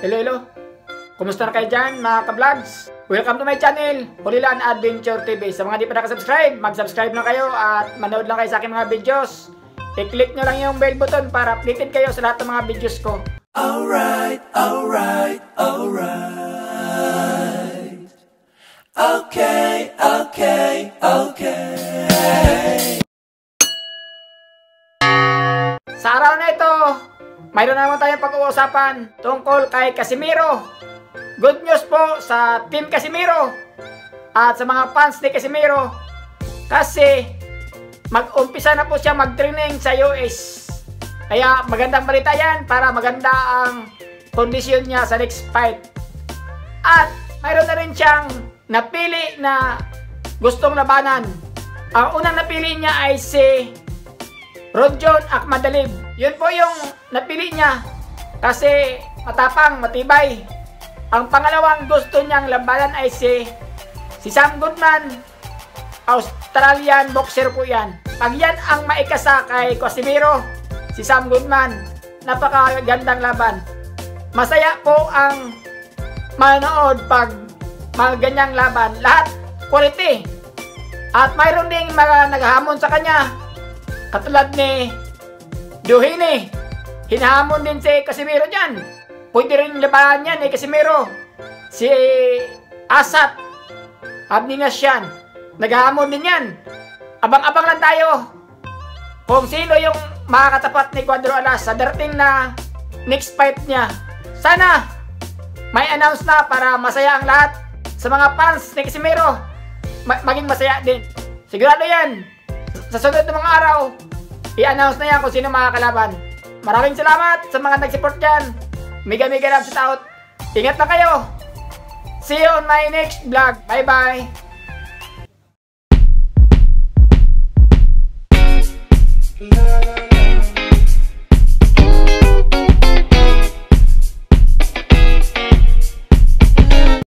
Hello, hello. Kumusta na kayo dyan, mga ka-vlogs? Welcome to my channel, Hulilan Adventure TV. Sa mga di pa nakasubscribe, mag-subscribe na kayo at manood lang kayo sa aking mga videos. I-click nyo lang yung bell button para updated kayo sa lahat ng mga videos ko. Alright, alright, alright. Okay, okay, okay. Sa araw na ito, mayroon naman tayong pag-uusapan tungkol kay Casimiro. Good news po sa Team Casimiro at sa mga fans ni Casimiro kasi mag-umpisa na po siya mag-training sa US. Kaya magandang balita yan para maganda ang kondisyon niya sa next fight. At mayroon na rin siyang napili na gustong labanan. Ang unang napili niya ay si Rodjon Akmadalib. Yun po yung napili niya kasi matapang, matibay. Ang pangalawang gusto niyang labanan ay si si Sam Goodman. Australian boxer po yan. Pag yan ang maikasa kay Casimiro, si Sam Goodman, napakagandang laban. Masaya po ang manood pag mga ganyang laban. Lahat quality. At mayroon ding mga naghahamon sa kanya. Katulad ni Duhini. Hinahamon din si Casimiro dyan. Pwede rin labanan yan ni Casimiro. Si Asat. Abninas yan. Naghahamon din yan. Abang-abang lang tayo. Kung sino yung makakatapat ni Cuadro Alas sa darating na next fight niya. Sana may announce na para masaya ang lahat sa mga fans ni Casimiro. Ma- maging masaya din. Sigurado yan. Sa sunod ng mga araw, i-announce na yan kung sino makakalaban. Maraming salamat sa mga nag-support dyan. Mega mega love sa out. Ingat na kayo. See you on my next vlog. Bye bye.